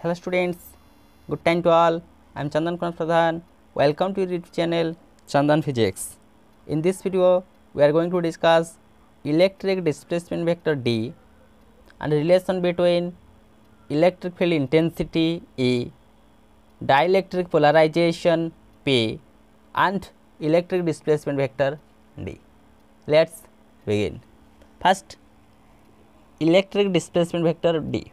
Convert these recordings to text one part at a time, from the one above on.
Hello students, good time to all. I am Chandan Kumar Pradhan. Welcome to your YouTube channel Chandan Physics. In this video, we are going to discuss electric displacement vector D and relation between electric field intensity E, dielectric polarization P and electric displacement vector D. Let's begin. First, electric displacement vector D.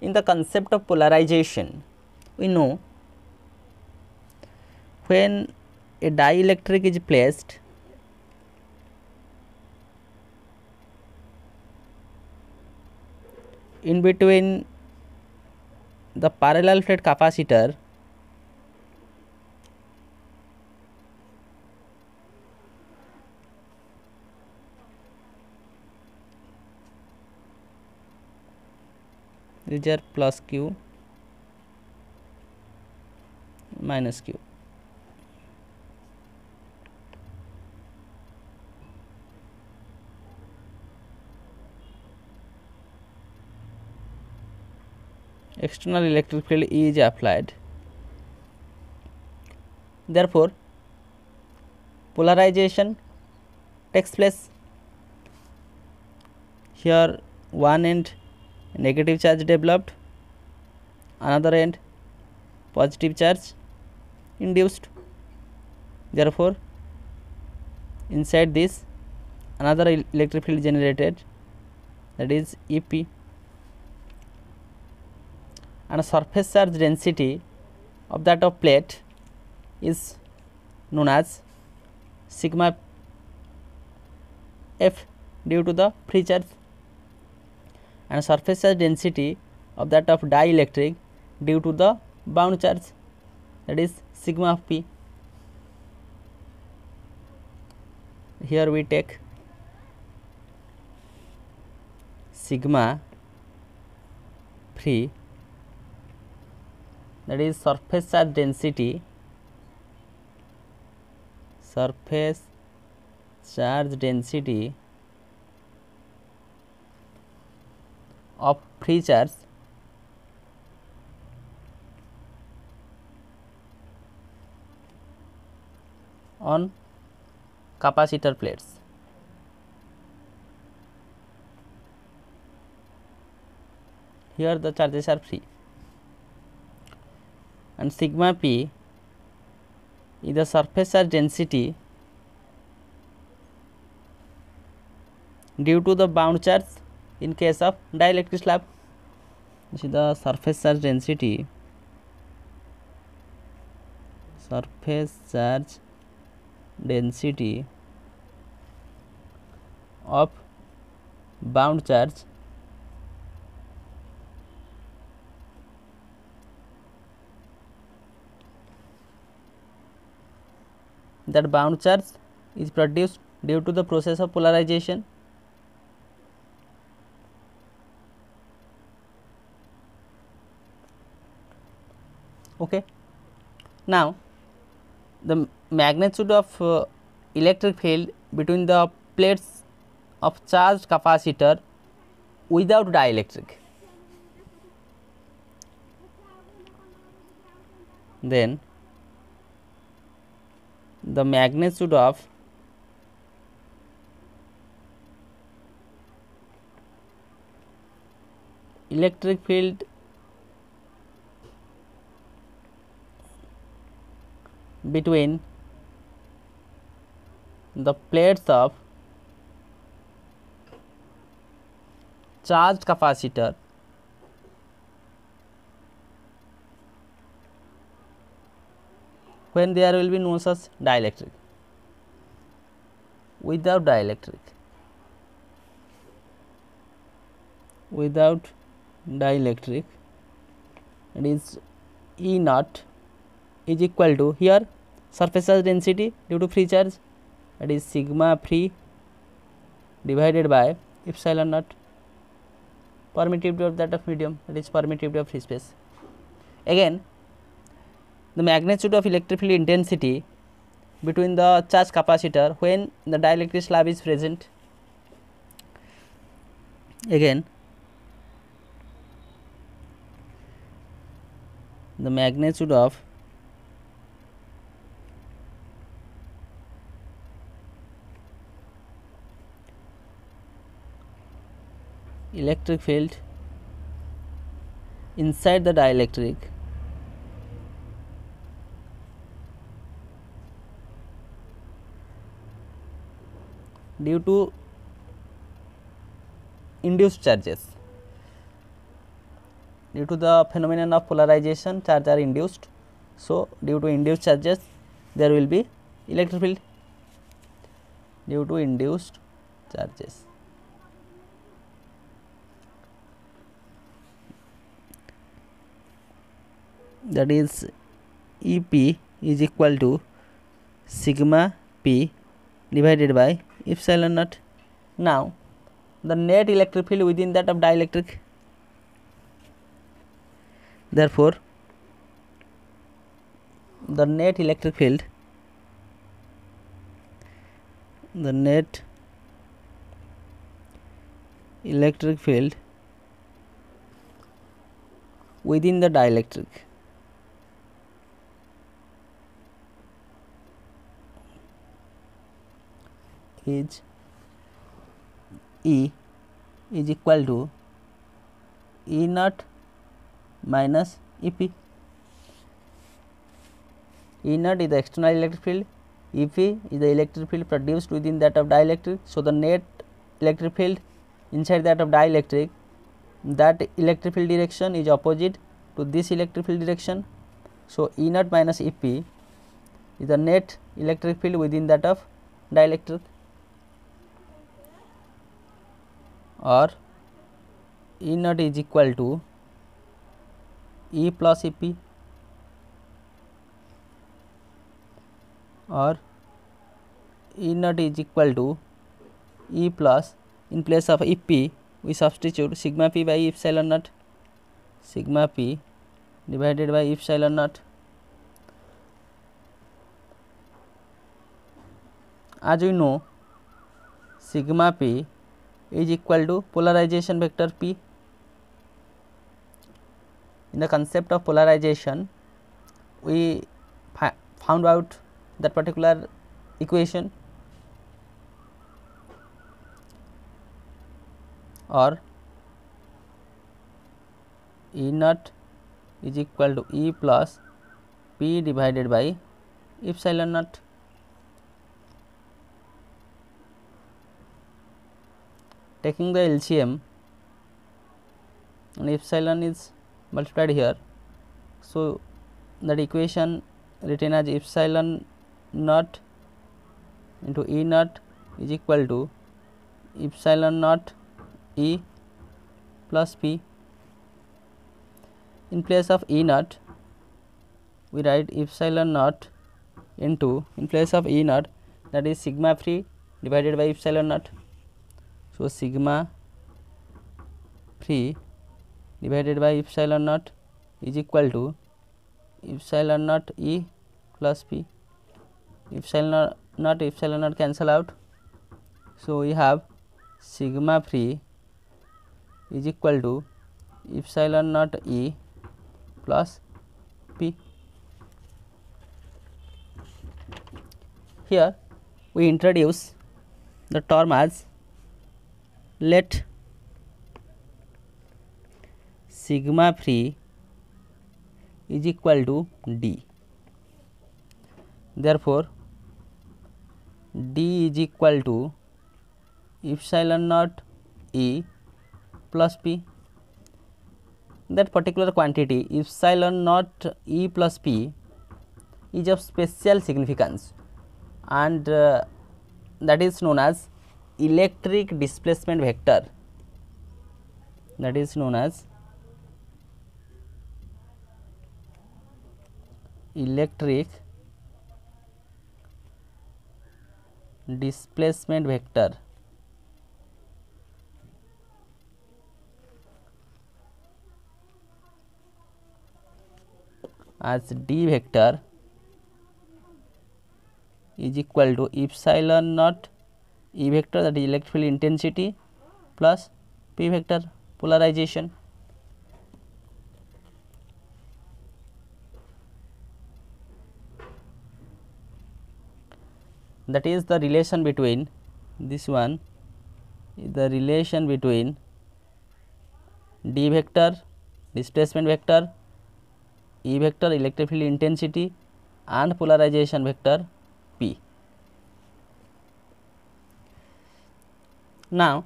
In the concept of polarization, we know when a dielectric is placed in between the parallel plate capacitor these are plus q minus q. External electric field is applied. Therefore polarization takes place here one end negative charge developed. Another end. Positive charge induced. Therefore inside this another electric field generated. That is ep and surface charge density of that of plate is known as sigma f due to the free charge and surface charge density of that of dielectric due to the bound charge that is sigma of p. Here we take sigma free that is surface charge density surface charge density of free charge on capacitor plates here the charges are free and sigma p is the surface charge density due to the bound charge in case of dielectric slab this is the surface charge density. Surface charge density of bound charge that bound charge is produced due to the process of polarization okay. Now the magnitude of uh, electric field between the plates of charged capacitor without dielectric. Then the magnitude of electric field between the plates of charged capacitor when there will be no such dielectric. Without dielectric without dielectric it is E naught is equal to here surface charge density due to free charge that is sigma free divided by epsilon naught permittivity of that of medium that is permittivity of free space. Again the magnitude of electric field intensity between the charge capacitor when the dielectric slab is present. Again the magnitude of electric field inside the dielectric. Due to induced charges. Due to the phenomenon of polarization charge are induced. So due to induced charges there will be electric field. Due to induced charges that is EP is equal to sigma P divided by epsilon naught. Now, the net electric field within that of dielectric. Therefore, the net electric field the net electric field within the dielectric is E is equal to E naught minus E p. E E naught is the external electric field, EP is the electric field produced within that of dielectric. So, the net electric field inside that of dielectric that electric field direction is opposite to this electric field direction. So, E naught minus EP is the net electric field within that of dielectric. Or E naught is equal to E plus EP or E naught is equal to E plus in place of EP we substitute sigma p by epsilon naught sigma p divided by epsilon naught as we know sigma p is equal to polarization vector P. In the concept of polarization, we found out that particular equation or E naught is equal to E plus P divided by epsilon naught. Taking the LCM and epsilon is multiplied here. So, that equation written as epsilon naught into E naught is equal to epsilon naught E plus P. In place of E naught, we write epsilon naught into in place of E naught that is sigma free divided by epsilon naught. So, sigma free divided by epsilon naught is equal to epsilon naught E plus P If epsilon naught epsilon naught cancel out. So, we have sigma free is equal to epsilon naught E plus P. Here we introduce the term as let sigma free is equal to d. Therefore, d is equal to epsilon naught e plus p. That particular quantity epsilon naught e plus p is of special significance and uh, that is known as electric displacement vector that is known as electric displacement vector. As d vector is equal to epsilon naught E vector that is electric field intensity plus P vector polarization. That is the relation between this one the relation between D vector displacement vector E vector electric field intensity and polarization vector Now,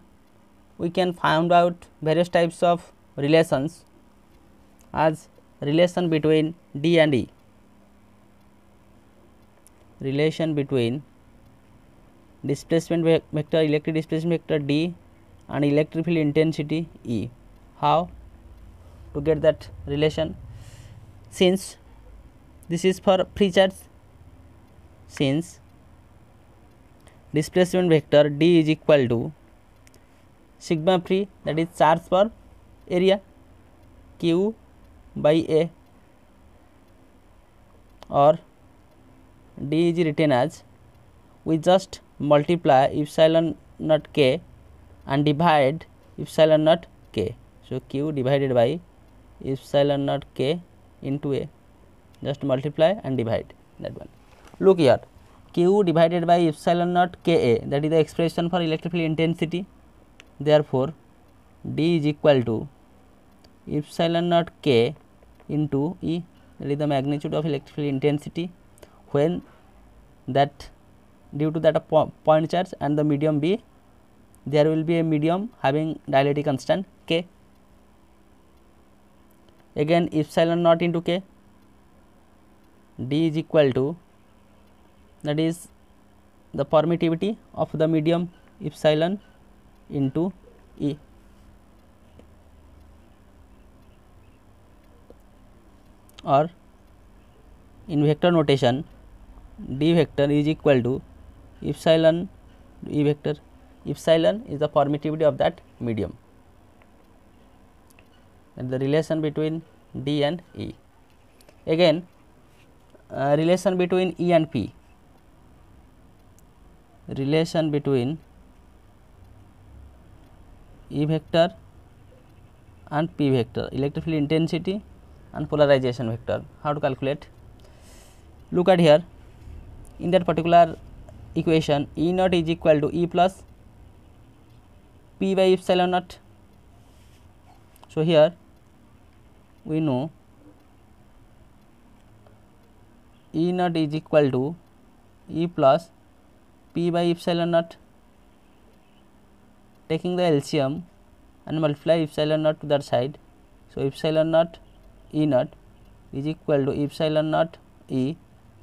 we can find out various types of relations as relation between D and E. Relation between displacement vector electric displacement vector D and electric field intensity E. How to get that relation? Since this is for free charge, since displacement vector D is equal to sigma free that is charge per area Q by A और D is written as we just multiply epsilon naught K and divide epsilon naught K so Q divided by epsilon naught K into A just multiply and divide that one look you divided by epsilon naught K A that is the expression for electrical intensity Therefore, d is equal to epsilon naught k into E that is the magnitude of electrical intensity when that due to that po point charge and the medium B there will be a medium having dielectric constant K. Again epsilon naught into K D is equal to that is the permittivity of the medium epsilon into E. Or in vector notation d vector is equal to epsilon e vector epsilon is the permittivity of that medium. And the relation between d and e. Again uh, relation between e and p. Relation between e vector and p vector electric field intensity and polarization vector. How to calculate? Look at here in that particular equation E naught is equal to E plus P by epsilon naught. So, here we know E naught is equal to E plus P by epsilon naught taking the LCM and multiply epsilon naught to that side. So, epsilon naught E naught is equal to epsilon naught E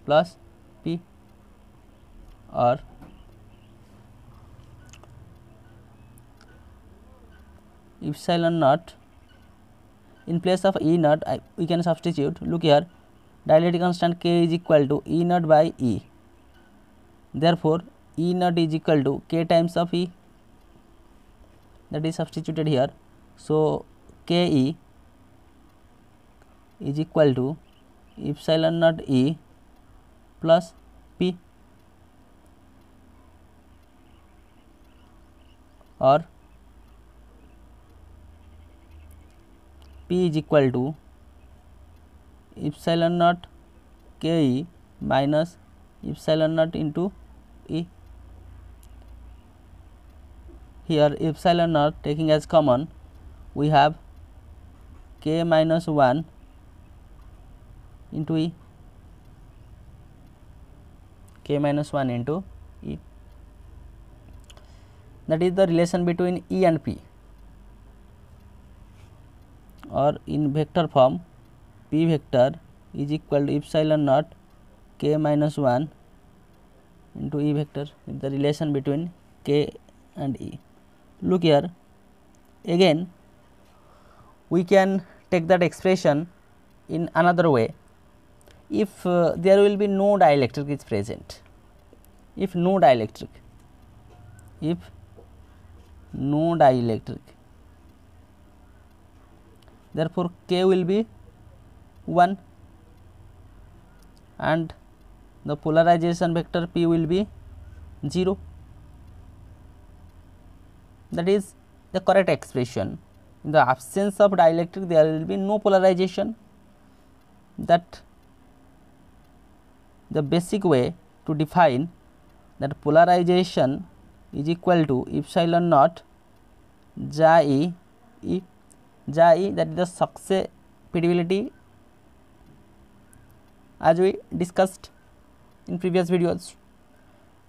plus P or epsilon naught in place of E naught I, we can substitute. Look here dielectric constant K is equal to E naught by E. Therefore E naught is equal to K times of E that is substituted here so K E is equal to epsilon naught E plus P or P is equal to epsilon naught K E minus epsilon naught into E. Here epsilon naught taking as common we have K minus 1 into E k minus 1 into E that is the relation between E and P or in vector form P vector is equal to epsilon naught k minus 1 into E vector is the relation between k and E. Look here. Again we can take that expression in another way. If uh, there will be no dielectric is present. If no dielectric. If no dielectric. Therefore k will be 1 and the polarization vector p will be 0 that is the correct expression in the absence of dielectric there will be no polarization that the basic way to define that polarization is equal to epsilon naught xi e xi that is the susceptibility as we discussed in previous videos.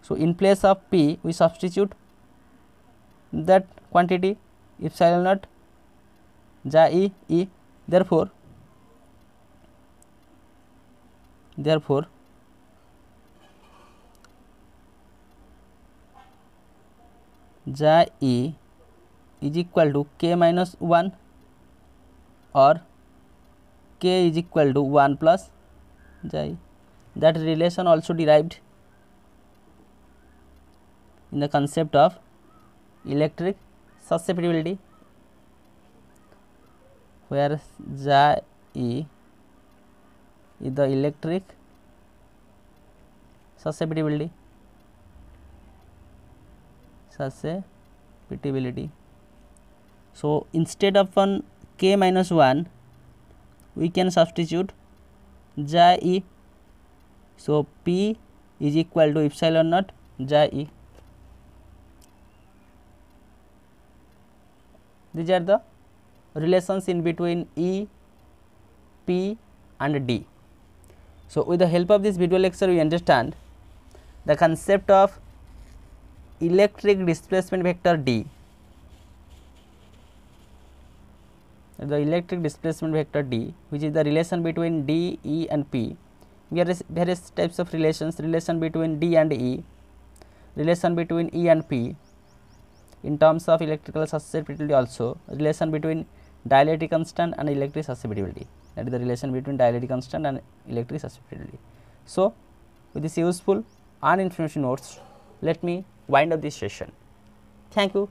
So, in place of p we substitute that quantity epsilon naught xi e therefore therefore xi e is equal to k minus 1 or k is equal to 1 plus xi that relation also derived in the concept of electric susceptibility where e is the electric susceptibility susceptibility. So, instead of one k minus 1 we can substitute xi e. So, p is equal to epsilon naught xi e. These are the relations in between E, P and D. So, with the help of this video lecture we understand the concept of electric displacement vector D. The electric displacement vector D which is the relation between D, E and P. Various types of relations, relation between D and E, relation between E and P in terms of electrical susceptibility also, relation between dielectric constant and electric susceptibility that is the relation between dielectric constant and electric susceptibility. So, with this useful and information notes let me wind up this session. Thank you.